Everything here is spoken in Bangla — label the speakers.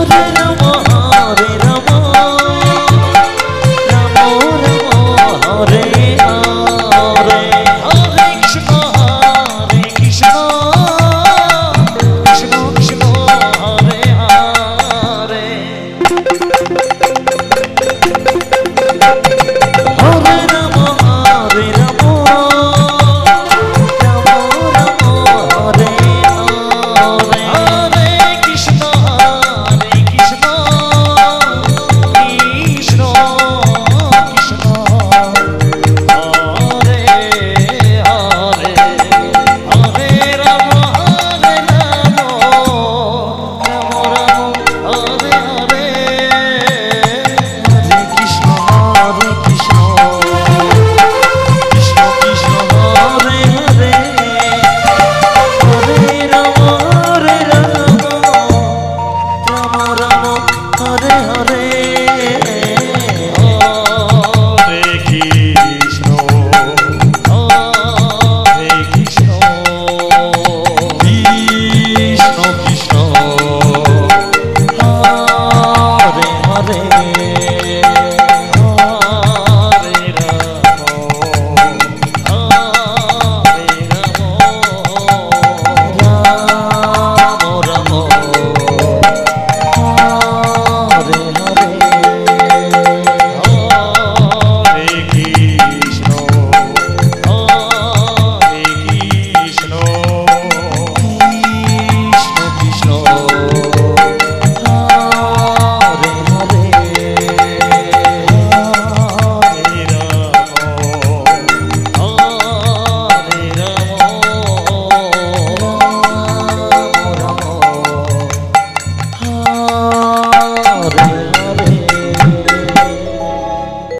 Speaker 1: Oh.